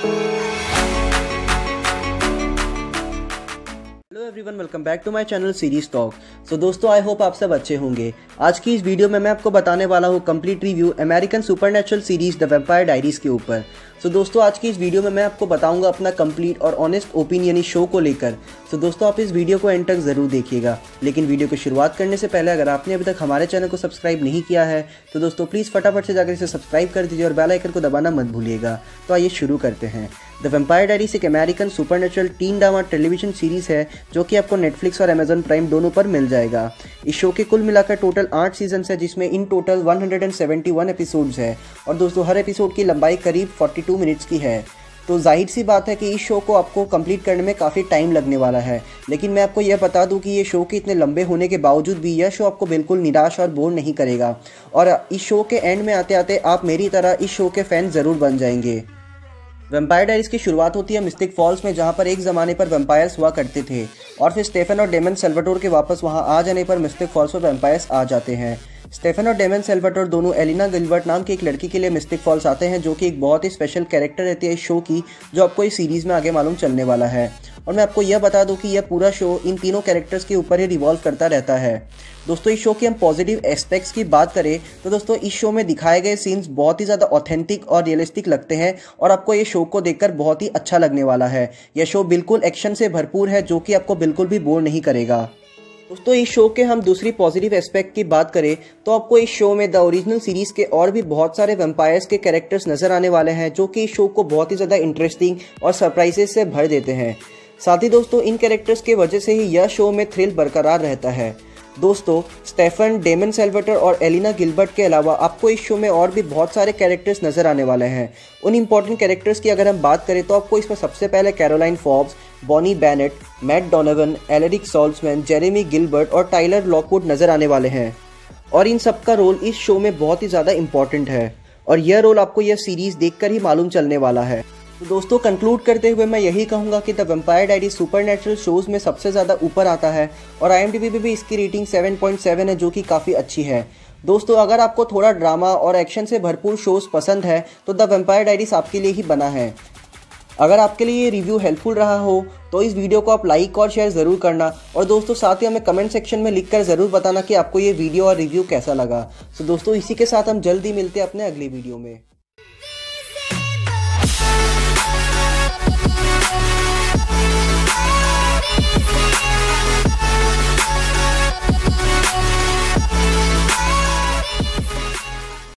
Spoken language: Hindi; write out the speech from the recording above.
Thank you. Everyone welcome back to my channel series talk so दोस्तों आई होप आप सब अच्छे होंगे। आज की इस वीडियो में मैं आपको बताने वाला हूँ complete review American supernatural series the vampire diaries के ऊपर। सो so, दोस्तों आज की इस वीडियो में मैं आपको बताऊँगा अपना कंप्लीट और ऑनेस्ट ओपिनियन इस शो को लेकर। सो so, दोस्तों आप इस वीडियो को एंड तक ज़रूर देखिएगा। लेकिन वीडियो की शुरुआत करने से पहले अगर आपने अभी तक हमारे चैनल को सब्सक्राइब नहीं किया है तो दोस्तों प्लीज़ फटाफट से जाकर इसे सब्सक्राइब कर दीजिए और बेल आइकन को दबाना मत भूलिएगा। तो आइए शुरू करते हैं। द वेम्पायर डायरीज एक American super natural teen drama television series है, जो कि आपको नेटफ्लिक्स और अमेजन प्राइम दोनों पर मिल जाएगा। इस शो के कुल मिलाकर टोटल आठ सीज़न है, जिसमें इन टोटल 171 एपिसोड्स है। और दोस्तों, हर एपिसोड की लंबाई करीब 42 मिनट्स की है। तो ज़ाहिर सी बात है कि इस शो को आपको कंप्लीट करने में काफ़ी टाइम लगने वाला है। लेकिन मैं आपको यह बता दूँ कि ये शो के इतने लंबे होने के बावजूद भी यह शो आपको बिल्कुल निराश और बोर नहीं करेगा। और इस शो के एंड में आते आते आप मेरी तरह इस शो के फ़ैन ज़रूर बन जाएँगे। वेम्पायर डायरीज की शुरुआत होती है मिस्टिक फॉल्स में, जहाँ पर एक ज़माने पर वेम्पायर्स हुआ करते थे। और फिर स्टेफन और डेमन सेल्वाटोर के वापस वहाँ आ जाने पर मिस्टिक फॉल्स पर वेम्पायर्स आ जाते हैं। स्टेफन और डेमन सेल्वाटोर दोनों एलिना गिलबर्ट नाम की एक लड़की के लिए मिस्टिक फॉल्स आते हैं, जो कि एक बहुत ही स्पेशल कैरेक्टर रहती है इस शो की, जो आपको इस सीरीज़ में आगे मालूम चलने वाला है। और मैं आपको यह बता दूँ कि यह पूरा शो इन तीनों कैरेक्टर्स के ऊपर ही रिवॉल्व करता रहता है। दोस्तों, इस शो की हम पॉजिटिव एस्पेक्ट्स की बात करें तो दोस्तों, इस शो में दिखाए गए सीन्स बहुत ही ज़्यादा ऑथेंटिक और रियलिस्टिक लगते हैं और आपको ये शो को देखकर बहुत ही अच्छा लगने वाला है। यह शो बिल्कुल एक्शन से भरपूर है, जो कि आपको बिल्कुल भी बोर नहीं करेगा। दोस्तों, इस शो के हम दूसरी पॉजिटिव एस्पेक्ट की बात करें तो आपको इस शो में द ओरिजिनल सीरीज़ के और भी बहुत सारे वेम्पायर्स के कैरेक्टर्स नज़र आने वाले हैं, जो कि इस शो को बहुत ही ज़्यादा इंटरेस्टिंग और सरप्राइजेस से भर देते हैं। साथ ही दोस्तों, इन कैरेक्टर्स की वजह से ही यह शो में थ्रिल बरकरार रहता है। दोस्तों, स्टेफन, डेमन सेल्वेटर और एलिना गिलबर्ट के अलावा आपको इस शो में और भी बहुत सारे कैरेक्टर्स नज़र आने वाले हैं। उन इंपॉर्टेंट कैरेक्टर्स की अगर हम बात करें तो आपको इसमें सबसे पहले Caroline Forbes Bonnie Bennett Matt Donovan Alaric Saltzman Jeremy Gilbert और टाइलर लॉकवुड नज़र आने वाले हैं। और इन सब का रोल इस शो में बहुत ही ज़्यादा इंपॉर्टेंट है। और यह रोल आपको यह सीरीज़ देखकर ही मालूम चलने वाला है। तो दोस्तों कंक्लूड करते हुए मैं यही कहूँगा कि the vampire diary super natural shows में सबसे ज़्यादा ऊपर आता है और आई एम भी इसकी रेटिंग 7.7 है, जो कि काफ़ी अच्छी है। दोस्तों, अगर आपको थोड़ा ड्रामा और एक्शन से भरपूर शोज़ पसंद है तो द वेम्पायर डायरीज आपके लिए ही बना है। अगर आपके लिए ये रिव्यू हेल्पफुल रहा हो तो इस वीडियो को आप लाइक और शेयर ज़रूर करना। और दोस्तों, साथ ही हमें कमेंट सेक्शन में लिखकर ज़रूर बताना कि आपको ये वीडियो और रिव्यू कैसा लगा। तो दोस्तों, इसी के साथ हम जल्दी मिलते हैं अपने अगली वीडियो में।